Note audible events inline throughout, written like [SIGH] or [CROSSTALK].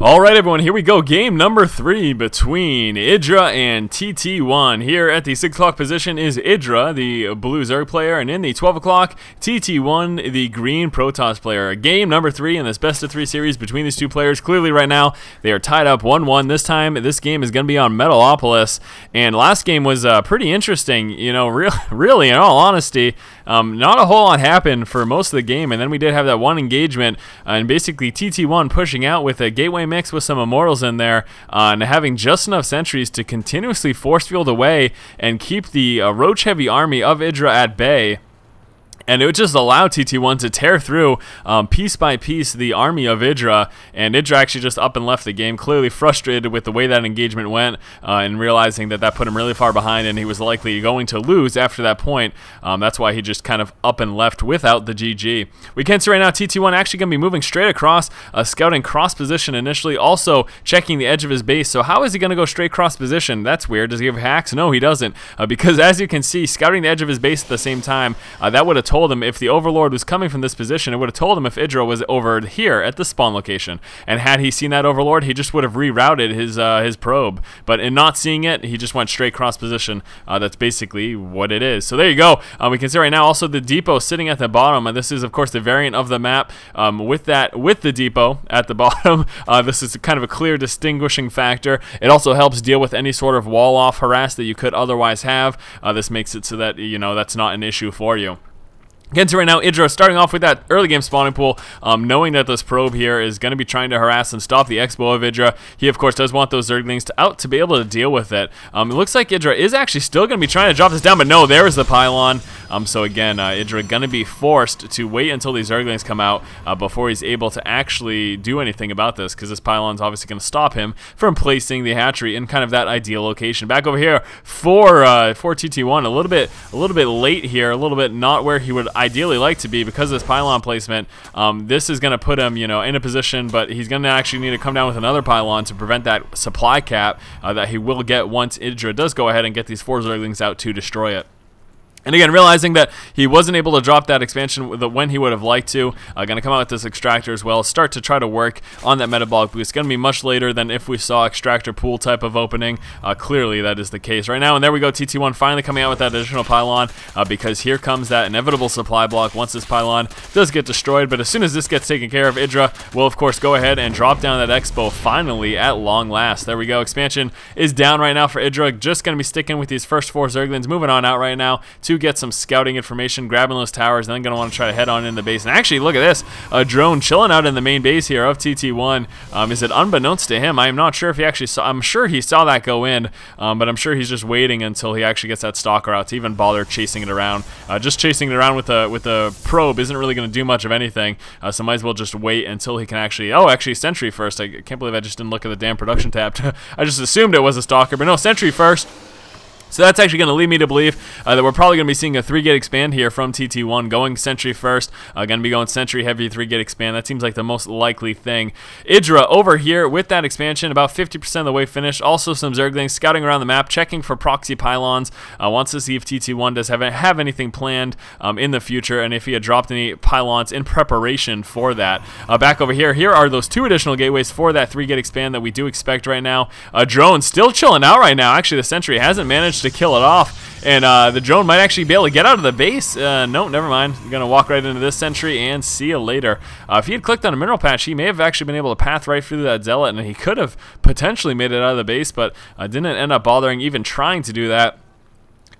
All right, everyone, here we go. Game number three between Idra and TT1. Here at the 6 o'clock position is Idra, the blue Zerg player, and in the 12 o'clock, TT1, the green Protoss player. Game number three in this best of three series between these two players. Clearly, right now, they are tied up 1 1. This time, this game is going to be on Metalopolis, and last game was uh, pretty interesting. You know, [LAUGHS] re really, in all honesty, um, not a whole lot happened for most of the game, and then we did have that one engagement, uh, and basically TT1 pushing out with a gateway mix with some immortals in there uh, and having just enough sentries to continuously force field away and keep the uh, roach heavy army of Idra at bay and it would just allow TT1 to tear through um, piece by piece the army of Idra, and Idra actually just up and left the game, clearly frustrated with the way that engagement went, uh, and realizing that that put him really far behind, and he was likely going to lose after that point. Um, that's why he just kind of up and left without the GG. We can see right now TT1 actually going to be moving straight across, uh, scouting cross position initially, also checking the edge of his base. So how is he going to go straight cross position? That's weird. Does he have hacks? No, he doesn't, uh, because as you can see, scouting the edge of his base at the same time, uh, that would have told told him if the Overlord was coming from this position, it would have told him if Idra was over here at the spawn location. And had he seen that Overlord, he just would have rerouted his uh, his probe. But in not seeing it, he just went straight cross position. Uh, that's basically what it is. So there you go. Uh, we can see right now also the depot sitting at the bottom. And this is of course the variant of the map um, with that with the depot at the [LAUGHS] bottom. Uh, this is kind of a clear distinguishing factor. It also helps deal with any sort of wall off harass that you could otherwise have. Uh, this makes it so that you know that's not an issue for you. To right now, Idra starting off with that early game spawning pool, um, knowing that this probe here is going to be trying to harass and stop the Expo of Idra. He, of course, does want those Zerglings to out to be able to deal with it. Um, it looks like Idra is actually still going to be trying to drop this down, but no, there is the pylon. Um, so again, uh, Idra going to be forced to wait until these Zerglings come out uh, before he's able to actually do anything about this, because this pylon's obviously going to stop him from placing the hatchery in kind of that ideal location. Back over here for uh, for TT1, a little bit a little bit late here, a little bit not where he would ideally like to be because of this pylon placement. Um, this is going to put him, you know, in a position, but he's going to actually need to come down with another pylon to prevent that supply cap uh, that he will get once Idra does go ahead and get these four Zerglings out to destroy it. And again, realizing that he wasn't able to drop that expansion when he would have liked to, uh, going to come out with this extractor as well, start to try to work on that metabolic boost. Going to be much later than if we saw extractor pool type of opening. Uh, clearly, that is the case right now. And there we go, TT1 finally coming out with that additional pylon uh, because here comes that inevitable supply block once this pylon does get destroyed. But as soon as this gets taken care of, Idra will, of course, go ahead and drop down that Expo finally at long last. There we go. Expansion is down right now for Idra. Just going to be sticking with these first four Zerglings. Moving on out right now to get some scouting information, grabbing those towers, then going to want to try to head on in the base. And actually, look at this. A drone chilling out in the main base here of TT1. Um, is it unbeknownst to him? I'm not sure if he actually saw, I'm sure he saw that go in, um, but I'm sure he's just waiting until he actually gets that stalker out to even bother chasing it around. Uh, just chasing it around with a, with a probe isn't really going to do much of anything, uh, so might as well just wait until he can actually, oh, actually, Sentry first. I can't believe I just didn't look at the damn production tab. [LAUGHS] I just assumed it was a stalker, but no, Sentry first. So that's actually going to lead me to believe uh, that we're probably going to be seeing a 3-gate expand here from TT1, going Sentry first, uh, going to be going Sentry heavy 3-gate expand. That seems like the most likely thing. Idra over here with that expansion, about 50% of the way finished. Also some Zerglings scouting around the map, checking for proxy pylons. Uh, wants to see if TT1 does have, have anything planned um, in the future and if he had dropped any pylons in preparation for that. Uh, back over here, here are those two additional gateways for that 3-gate expand that we do expect right now. A drone still chilling out right now. Actually, the Sentry hasn't managed managed to kill it off. And uh, the drone might actually be able to get out of the base. Uh, no, never mind. You're going to walk right into this sentry and see you later. Uh, if he had clicked on a mineral patch, he may have actually been able to path right through that zealot, and he could have potentially made it out of the base, but uh, didn't end up bothering even trying to do that.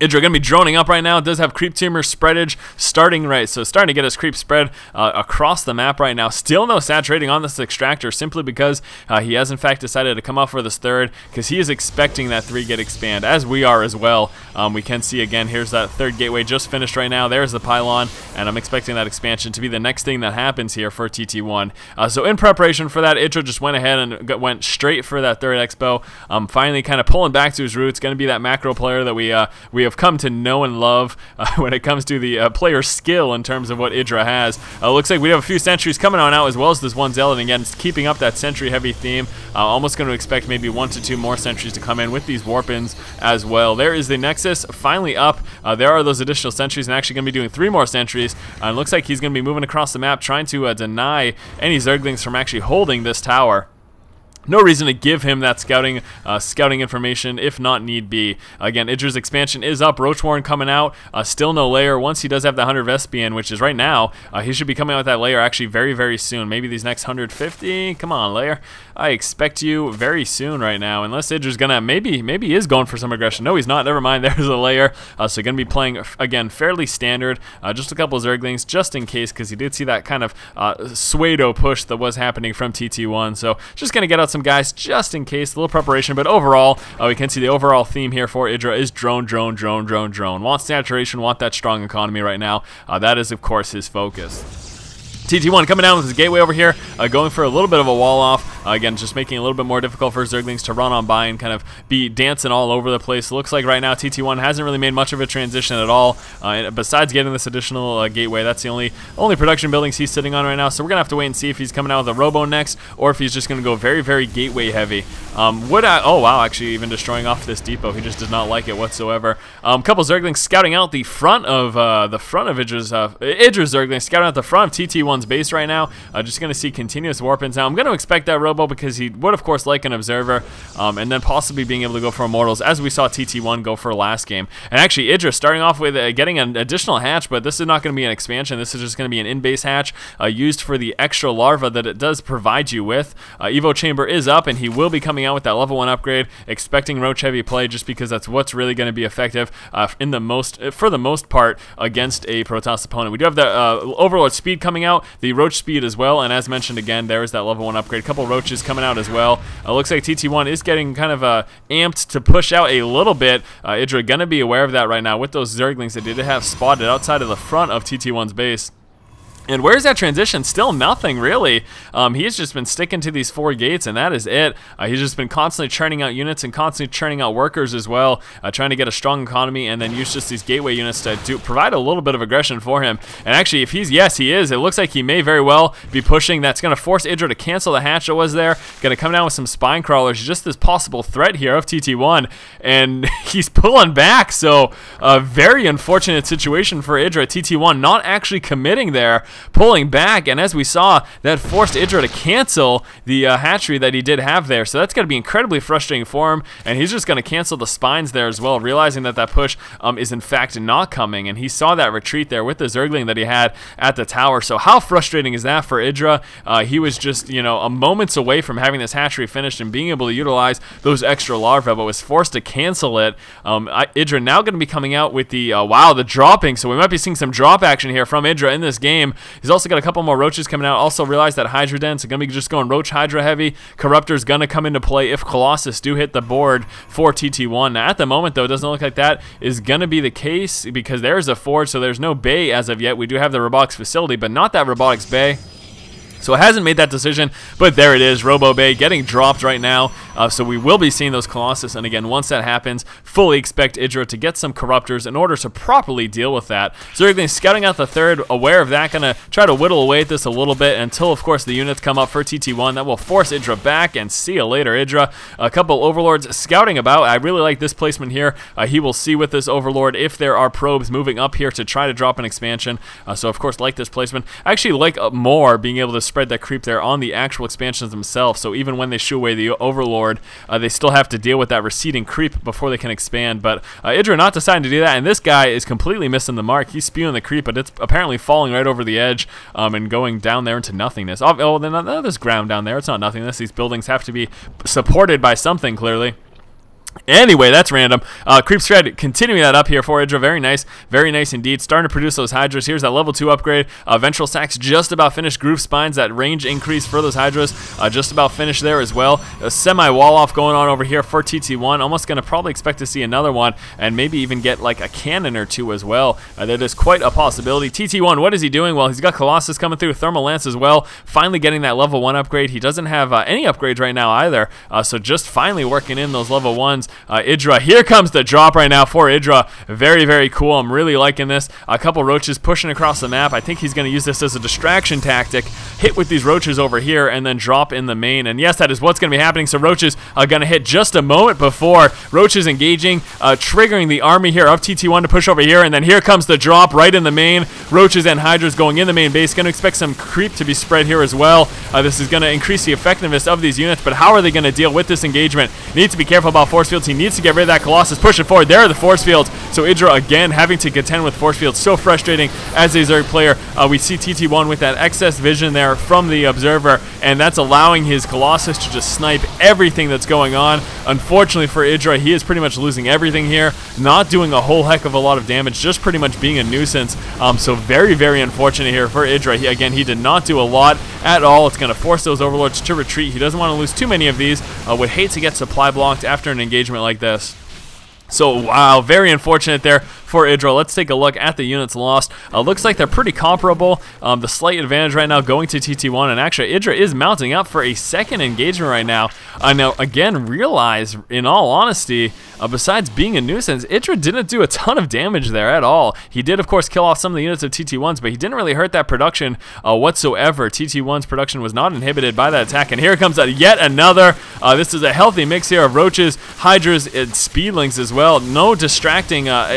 Idra going to be droning up right now. It does have creep tumor spreadage starting right. So starting to get his creep spread uh, across the map right now. Still no saturating on this extractor simply because uh, he has in fact decided to come out for this third because he is expecting that three gate expand as we are as well. Um, we can see again, here's that third gateway just finished right now. There's the pylon and I'm expecting that expansion to be the next thing that happens here for TT1. Uh, so in preparation for that, Idra just went ahead and went straight for that third expo. Um, finally kind of pulling back to his roots. Going to be that macro player that we, uh, we have come to know and love uh, [LAUGHS] when it comes to the uh, player skill in terms of what Idra has. Uh, looks like we have a few sentries coming on out as well as this one zealot. Again, keeping up that sentry heavy theme. Uh, almost going to expect maybe one to two more sentries to come in with these warpins as well. There is the Nexus finally up. Uh, there are those additional sentries and actually going to be doing three more sentries. Uh, looks like he's going to be moving across the map trying to deny any Zerglings from actually holding this tower. No reason to give him that scouting uh, scouting information if not need be. Again, Idra's expansion is up. Roach Warren coming out. Uh, still no Lair. Once he does have the 100 Vespene, which is right now, uh, he should be coming out with that Lair actually very, very soon. Maybe these next 150. Come on, Lair. I expect you very soon right now. Unless Idra's gonna maybe maybe he is going for some aggression. No, he's not. Never mind. [LAUGHS] There's a Lair. Uh, so gonna be playing again fairly standard. Uh, just a couple of Zerglings just in case because he did see that kind of uh, Suedo push that was happening from TT1. So just gonna get out some some guys just in case, a little preparation. But overall, uh, we can see the overall theme here for Idra is drone, drone, drone, drone, drone. Want saturation, want that strong economy right now. Uh, that is, of course, his focus. TT1 coming down with his gateway over here, uh, going for a little bit of a wall off. Uh, again, just making it a little bit more difficult for Zerglings to run on by and kind of be dancing all over the place. Looks like right now TT1 hasn't really made much of a transition at all. Uh, besides getting this additional uh, gateway, that's the only only production buildings he's sitting on right now. So we're to have to wait and see if he's coming out with a Robo next or if he's just to go very, very gateway heavy. Um, would I, oh wow, actually even destroying off this depot. He just does not like it whatsoever. Um, couple Zerglings scouting out the front of uh, the front of Idra's, uh, Idra's Zerglings, scouting out the front of TT1's base right now. Uh, just to see continuous warp-ins. Now, I'm to expect that Robo because he would, of course, like an Observer, um, and then possibly being able to go for Immortals, as we saw TT1 go for last game. And actually, Idra's starting off with uh, getting an additional hatch, but this is not going to be an expansion. This is just going to be an in-base hatch uh, used for the extra larva that it does provide you with. Uh, Evo Chamber is up, and he will be coming out with that level 1 upgrade, expecting Roach Heavy play just because that's what's really going to be effective uh, in the most, for the most part against a Protoss opponent. We do have the uh, Overlord speed coming out, the Roach speed as well. And as mentioned again, there is that level 1 upgrade. A couple roaches coming out as well. Uh, looks like TT1 is getting kind of uh, amped to push out a little bit. Uh, Idra going to be aware of that right now with those Zerglings that did have spotted outside of the front of TT1's base. And where's that transition? Still nothing, really. Um, he's just been sticking to these four gates, and that is it. Uh, he's just been constantly churning out units and constantly churning out workers as well, uh, trying to get a strong economy, and then use just these gateway units to do, provide a little bit of aggression for him. And actually, if he's, yes, he is, it looks like he may very well be pushing. That's going to force Idra to cancel the hatch that was there. Going to come down with some spine crawlers, just this possible threat here of TT1, and [LAUGHS] he's pulling back, so a very unfortunate situation for Idra. TT1 not actually committing there pulling back, and as we saw, that forced Idra to cancel the uh, hatchery that he did have there. So that's going to be incredibly frustrating for him, and he's just going to cancel the spines there as well, realizing that that push um, is in fact not coming, and he saw that retreat there with the Zergling that he had at the tower. So how frustrating is that for Idra? Uh, he was just, you know, a moments away from having this hatchery finished and being able to utilize those extra larvae, but was forced to cancel it. Um, Idra now going to be coming out with the, uh, wow, the dropping. So we might be seeing some drop action here from Idra in this game. He's also got a couple more roaches coming out. Also realized that Hydra Dens are going to be just going Roach Hydra heavy. Corruptor's going to come into play if Colossus do hit the board for TT1. Now, at the moment, though, it doesn't look like that is going to be the case because there's a forge, so there's no bay as of yet. We do have the robotics facility, but not that robotics bay. So it hasn't made that decision, but there it is. Robo Bay getting dropped right now. Uh, so we will be seeing those Colossus. And again, once that happens, fully expect Idra to get some Corruptors in order to properly deal with that. Going scouting out the third, aware of that, going to try to whittle away at this a little bit until, of course, the units come up for TT1. That will force Idra back, and see you later, Idra. A couple Overlords scouting about. I really like this placement here. Uh, he will see with this Overlord if there are probes moving up here to try to drop an expansion. Uh, so, of course, like this placement. I actually like uh, more being able to spread that creep there on the actual expansions themselves. So even when they shoo away the Overlord, uh, they still have to deal with that receding creep before they can expand. But uh, Idra not deciding to do that, and this guy is completely missing the mark. He's spewing the creep, but it's apparently falling right over the edge um, and going down there into nothingness. Oh, oh there's ground down there. It's not nothingness. These buildings have to be supported by something, clearly. Anyway, that's random. Uh, Creep Spread continuing that up here for Hydra. Very nice. Very nice indeed. Starting to produce those Hydras. Here's that level 2 upgrade. Uh, Ventral Sacs just about finished. Groove Spines, that range increase for those Hydras. Uh, just about finished there as well. A semi-wall off going on over here for TT1. Almost going to probably expect to see another one and maybe even get like a cannon or two as well. Uh, that is quite a possibility. TT1, what is he doing? Well, he's got Colossus coming through. Thermal Lance as well. Finally getting that level 1 upgrade. He doesn't have uh, any upgrades right now either. Uh, so just finally working in those level 1s. Uh, Idra, here comes the drop right now for Idra. Very, very cool. I'm really liking this. A couple roaches pushing across the map. I think he's going to use this as a distraction tactic. Hit with these roaches over here and then drop in the main. And yes, that is what's going to be happening. So roaches are going to hit just a moment before. Roaches engaging, uh, triggering the army here of TT1 to push over here. And then here comes the drop right in the main. Roaches and Hydras going in the main base. Going to expect some creep to be spread here as well. Uh, this is going to increase the effectiveness of these units, but how are they going to deal with this engagement? Need to be careful about force fields. He needs to get rid of that Colossus. Push it forward. There are the force fields. So Idra again having to contend with force fields. So frustrating as a Zerg player. Uh, we see TT1 with that excess vision there from the Observer, and that's allowing his Colossus to just snipe everything that's going on. Unfortunately for Idra, he is pretty much losing everything here. Not doing a whole heck of a lot of damage, just pretty much being a nuisance. Um, so very, very unfortunate here for Idra. He, again, he did not do a lot at all. It's going to force those Overlords to retreat. He doesn't want to lose too many of these. Uh, would hate to get supply blocked after an engagement like this. So, wow, very unfortunate there for Idra. Let's take a look at the units lost. Uh, looks like they're pretty comparable. Um, the slight advantage right now going to TT1, and actually Idra is mounting up for a second engagement right now. I uh, now, again, realize, in all honesty, uh, besides being a nuisance, Idra didn't do a ton of damage there at all. He did, of course, kill off some of the units of TT1s, but he didn't really hurt that production uh, whatsoever. TT1's production was not inhibited by that attack, and here comes yet another. Uh, this is a healthy mix here of Roaches, Hydras, and Speedlings as well. No distracting uh,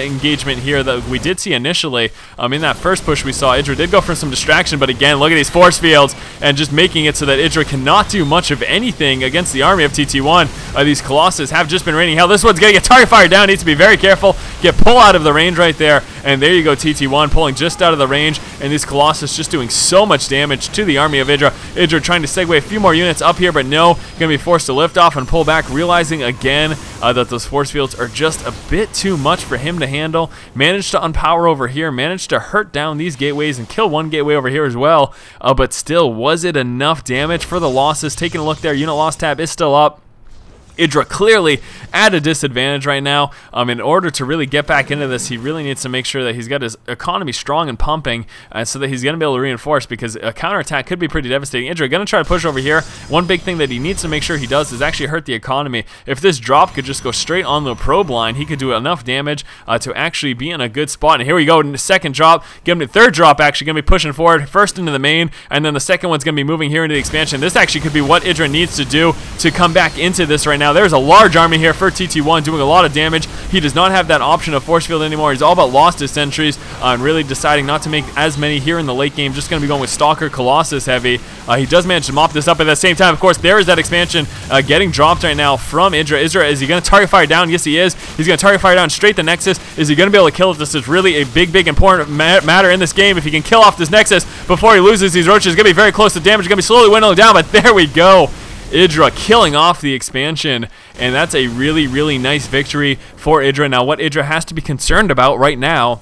engagement here that we did see initially. Um, in that first push we saw, Idra did go for some distraction, but again, look at these force fields and just making it so that Idra cannot do much of anything against the army of TT1. Uh, these Colossus have just been raining hell. This one's getting a target fire down. Needs to be very careful. Get pull out of the range right there. And there you go, TT1 pulling just out of the range. And these Colossus just doing so much damage to the army of Idra. Idra trying to segue a few more units up here, but no. Going to be forced to lift off and pull back, realizing again uh, that those force fields are just a bit too much for him to handle. Managed to unpower over here. Managed to hurt down these gateways and kill one gateway over here as well. Uh, but still, was it enough damage for the losses? Taking a look there, unit loss tab is still up. Idra clearly at a disadvantage right now. Um, in order to really get back into this, he really needs to make sure that he's got his economy strong and pumping uh, so that he's going to be able to reinforce because a counterattack could be pretty devastating. Idra going to try to push over here. One big thing that he needs to make sure he does is actually hurt the economy. If this drop could just go straight on the probe line, he could do enough damage uh, to actually be in a good spot. And here we go, second drop. Give him the third drop actually going to be pushing forward. First into the main, and then the second one's going to be moving here into the expansion. This actually could be what Idra needs to do to come back into this right now. There's a large army here for TT1 doing a lot of damage. He does not have that option of force field anymore. He's all about lost his sentries uh, and really deciding not to make as many here in the late game. Just going to be going with Stalker Colossus heavy. Uh, he does manage to mop this up at the same time. Of course, there is that expansion uh, getting dropped right now from Indra. Idra, is he going to target fire down? Yes, he is. He's going to target fire down straight the Nexus. Is he going to be able to kill it? This is really a big, big important ma matter in this game. If he can kill off this Nexus before he loses these roaches, going to be very close to damage. going to be slowly dwindling down, but there we go. Idra killing off the expansion, and that's a really, really nice victory for Idra. Now, what Idra has to be concerned about right now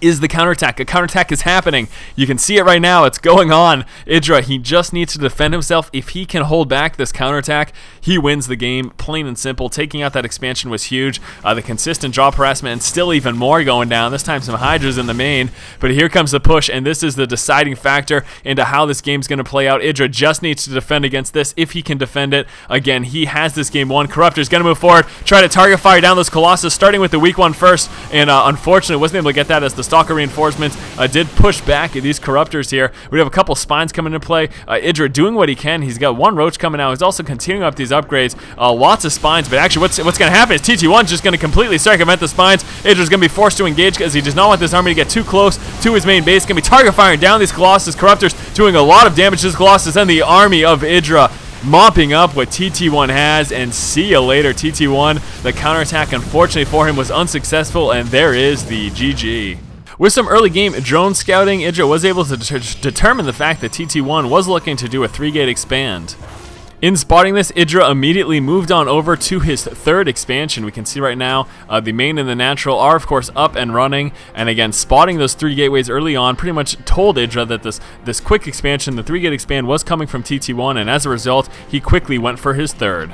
is the counterattack. A counterattack is happening. You can see it right now. It's going on. Idra, he just needs to defend himself. If he can hold back this counterattack, he wins the game, plain and simple. Taking out that expansion was huge. Uh, the consistent drop harassment and still even more going down. This time some Hydras in the main, but here comes the push, and this is the deciding factor into how this game's going to play out. Idra just needs to defend against this. If he can defend it, again, he has this game won. Corruptor's going to move forward, try to target fire down those Colossus, starting with the weak one first, and uh, unfortunately wasn't able to get that as the Stalker reinforcements uh, did push back these Corruptors here. We have a couple Spines coming into play. Uh, Idra doing what he can. He's got one Roach coming out. He's also continuing up these upgrades. Uh, lots of Spines, but actually what's, what's going to happen is TT1's just going to completely circumvent the Spines. Idra's going to be forced to engage because he does not want this army to get too close to his main base. Going to be target firing down these Colossus Corruptors, doing a lot of damage to this Colossus and the army of Idra mopping up what TT1 has, and see you later, TT1. The counterattack, unfortunately for him, was unsuccessful, and there is the GG. With some early game drone scouting, Idra was able to determine the fact that TT1 was looking to do a 3-gate expand. In spotting this, Idra immediately moved on over to his third expansion. We can see right now uh, the main and the natural are, of course, up and running. And again, spotting those three gateways early on pretty much told Idra that this, this quick expansion, the three-gate expand, was coming from TT1. And as a result, he quickly went for his third.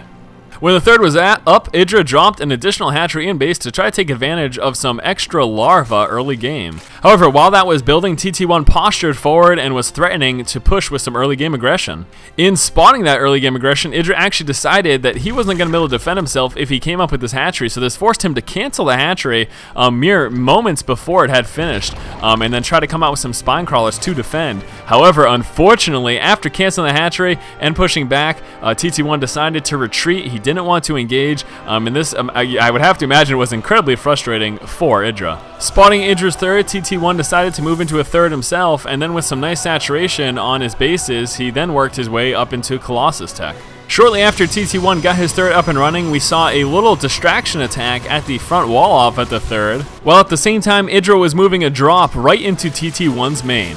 When the third was at, up, Idra dropped an additional hatchery in base to try to take advantage of some extra larva early game. However, while that was building, TT1 postured forward and was threatening to push with some early game aggression. In spotting that early game aggression, Idra actually decided that he wasn't going to be able to defend himself if he came up with this hatchery, so this forced him to cancel the hatchery um, mere moments before it had finished, um, and then try to come out with some spine crawlers to defend. However, unfortunately, after canceling the hatchery and pushing back, uh, TT1 decided to retreat. He didn't want to engage, um, and this, um, I, I, would have to imagine, was incredibly frustrating for Idra. Spotting Idra's third, TT1 decided to move into a third himself, and then with some nice saturation on his bases, he then worked his way up into Colossus Tech. Shortly after TT1 got his third up and running, we saw a little distraction attack at the front wall off at the third, while at the same time Idra was moving a drop right into TT1's main.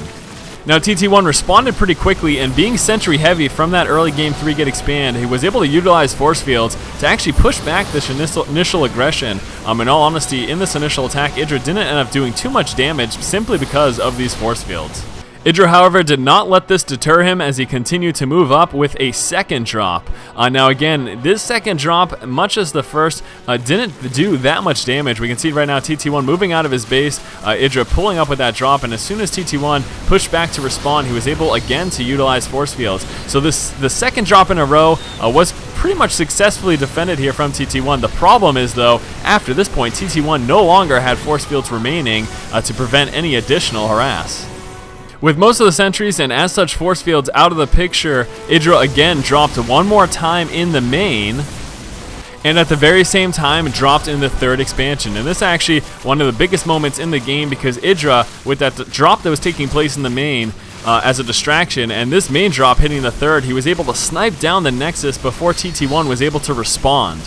Now TT1 responded pretty quickly and being sentry heavy from that early game 3 gate expand, he was able to utilize force fields to actually push back this initial, initial aggression. Um, in all honesty, in this initial attack, Idra didn't end up doing too much damage simply because of these force fields. Idra, however, did not let this deter him as he continued to move up with a second drop. Uh, now, again, this second drop, much as the first, uh, didn't do that much damage. We can see right now TT1 moving out of his base, uh, Idra pulling up with that drop, and as soon as TT1 pushed back to respawn, he was able again to utilize force fields. So this the second drop in a row uh, was pretty much successfully defended here from TT1. The problem is, though, after this point, TT1 no longer had force fields remaining uh, to prevent any additional harass. With most of the sentries and as such force fields out of the picture, Idra again dropped one more time in the main, and at the very same time dropped in the third expansion. And this actually one of the biggest moments in the game because Idra, with that drop that was taking place in the main, uh, as a distraction, and this main drop hitting the third, he was able to snipe down the Nexus before TT1 was able to respond.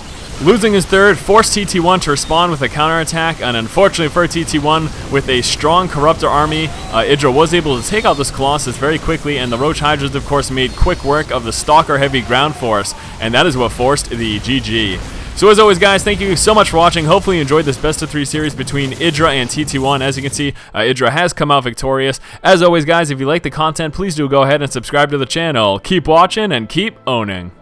Losing his third forced TT1 to respond with a counterattack, and unfortunately for TT1, with a strong Corruptor army, uh, Idra was able to take out this Colossus very quickly, and the Roach Hydras, of course, made quick work of the Stalker-heavy ground force, and that is what forced the GG. So as always, guys, thank you so much for watching. Hopefully you enjoyed this best of three series between Idra and TT1. As you can see, uh, Idra has come out victorious. As always, guys, if you like the content, please do go ahead and subscribe to the channel. Keep watching and keep owning.